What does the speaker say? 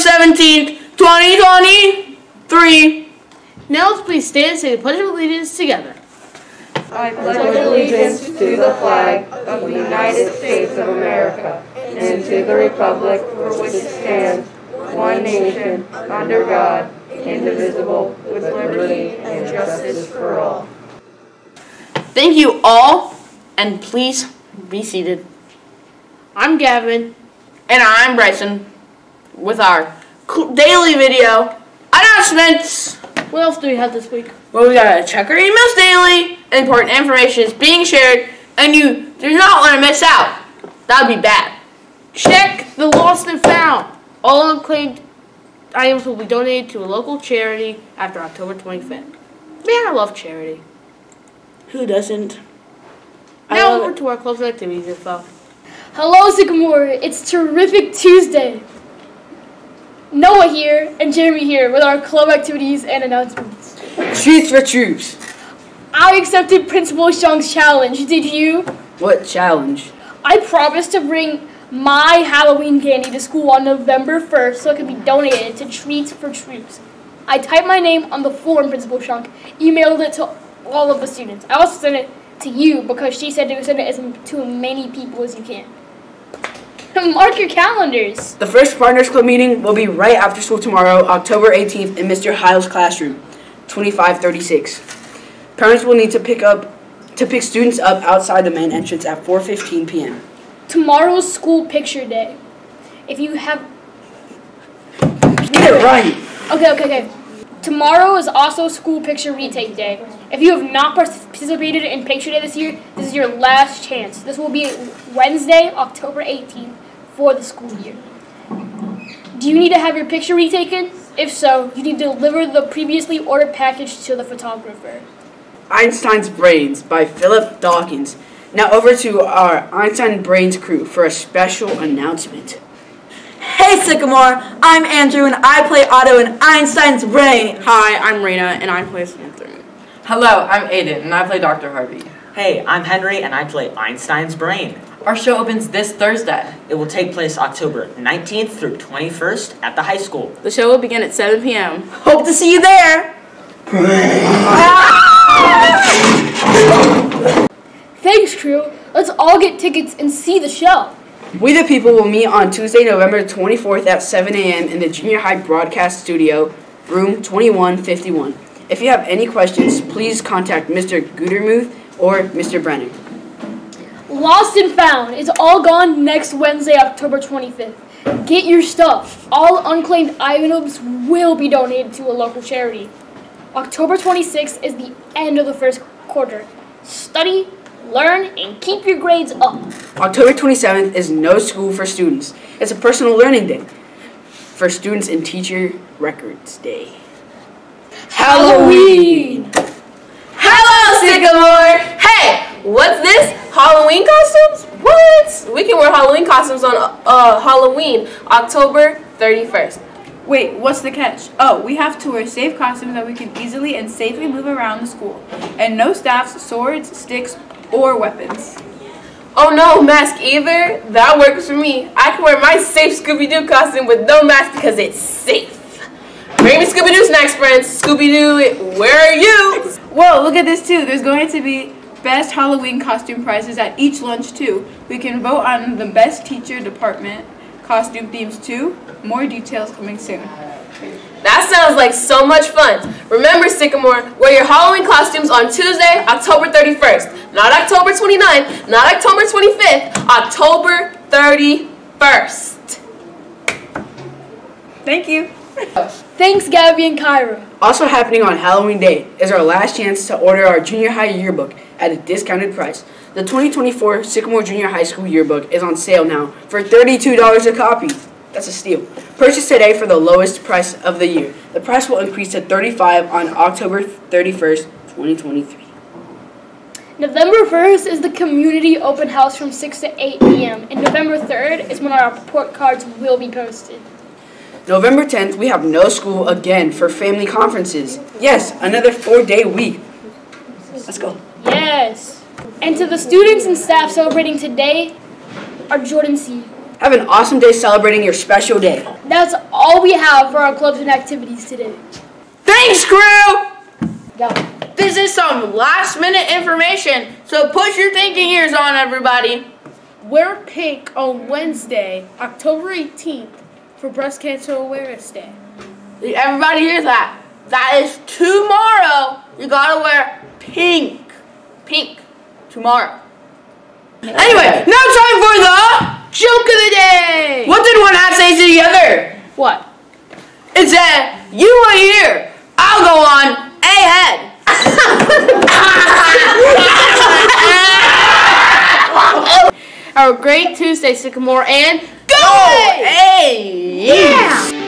17th, 2023. Now let's please stand and say the Pledge of Allegiance together. I pledge allegiance to the flag of the United States of America and to the republic for which it stands, one nation, under God, indivisible, with liberty and justice for all. Thank you all, and please be seated. I'm Gavin. And I'm Bryson with our cl- daily video announcements. What else do we have this week? Well, we gotta check our emails daily. Important information is being shared, and you do not want to miss out. That would be bad. Check the lost and found. All unclaimed items will be donated to a local charity after October 25th. Man, I love charity. Who doesn't? Now over it. to our closing activities info. Uh, Hello, Sycamore. It's Terrific Tuesday. Noah here and Jeremy here with our club activities and announcements. Treats for troops. I accepted Principal Shung's challenge. Did you? What challenge? I promised to bring my Halloween candy to school on November 1st so it could be donated to Treats for Troops. I typed my name on the form, Principal Shunk, emailed it to all of the students. I also sent it to you because she said to send it as to many people as you can. Mark your calendars. The first Partners Club meeting will be right after school tomorrow, October 18th, in Mr. Hiles' classroom, 2536. Parents will need to pick up to pick students up outside the main entrance at 4:15 p.m. Tomorrow's school picture day. If you have Get it right. Okay, okay, okay. Tomorrow is also school picture retake day. If you have not participated in picture day this year, this is your last chance. This will be Wednesday, October 18th for the school year. Do you need to have your picture retaken? If so, you need to deliver the previously ordered package to the photographer. Einstein's Brains by Philip Dawkins. Now over to our Einstein Brains crew for a special announcement. Hey Sycamore, I'm Andrew and I play Otto in Einstein's Brain. Hi, I'm Raina and I play Samantha. Hello, I'm Aiden, and I play Dr. Harvey. Hey, I'm Henry and I play Einstein's Brain. Our show opens this Thursday. It will take place October 19th through 21st at the high school. The show will begin at 7 p.m. Hope to see you there. Thanks, crew. Let's all get tickets and see the show. We the People will meet on Tuesday, November 24th at 7 a.m. in the Junior High Broadcast Studio, room 2151. If you have any questions, please contact Mr. Gutermuth or Mr. Brenner. Lost and Found is all gone next Wednesday, October 25th. Get your stuff. All unclaimed items will be donated to a local charity. October 26th is the end of the first quarter. Study, learn, and keep your grades up. October 27th is no school for students. It's a personal learning day for students and teacher records day. Halloween! Hello, Sycamore! Hey, what's this? Halloween costumes? What? We can wear Halloween costumes on uh, Halloween, October 31st. Wait, what's the catch? Oh, we have to wear safe costumes that we can easily and safely move around the school. And no staffs, swords, sticks, or weapons. Oh no, mask either? That works for me. I can wear my safe Scooby-Doo costume with no mask because it's safe. Bring me Scooby-Doo snacks, friends. Scooby-Doo, where are you? Whoa, look at this too. There's going to be best Halloween costume prizes at each lunch too. We can vote on the best teacher department costume themes too. More details coming soon. That sounds like so much fun. Remember, Sycamore, wear your Halloween costumes on Tuesday, October 31st. Not October 29th, not October 25th, October 31st. Thank you. Thanks, Gabby and Kyra. Also happening on Halloween Day is our last chance to order our junior high yearbook at a discounted price. The 2024 Sycamore Junior High School yearbook is on sale now for $32 a copy. That's a steal. Purchase today for the lowest price of the year. The price will increase to 35 on October 31st, 2023. November 1st is the community open house from 6 to 8 p.m. And November 3rd is when our report cards will be posted. November 10th, we have no school again for family conferences. Yes, another four-day week. Let's go. Yes. And to the students and staff celebrating today are Jordan C., Have an awesome day celebrating your special day. That's all we have for our clubs and activities today. Thanks, crew! Go. This is some last minute information, so put your thinking ears on, everybody. Wear pink on Wednesday, October 18th, for Breast Cancer Awareness Day. Everybody hears that? That is tomorrow. You gotta wear pink. Pink. Tomorrow. Anyway, now time for the Joke of the day! What did one hat say to the other? What? It said, You are here. I'll go on ahead. Our great Tuesday, Sycamore, and Go! Hey! Yeah!